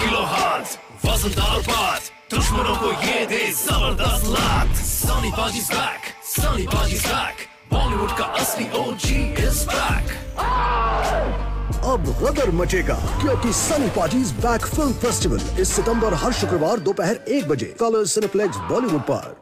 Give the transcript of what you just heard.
Kilo हाथ वजनदार बात दुश्मनों को ये दे ज़बरदस्त लात सोनी बाजी बैक सोनी बाजी बैक बॉलीवुड का असली ओजी इज़ बैक अब गदर मचेगा, क्योंकि सनी पाजीज बैक फ़िल्म फेस्टिवल इस सितंबर हर शुक्रवार दोपहर एक बजे। कलर सिनेप्लेक्स बॉलीवुड पर।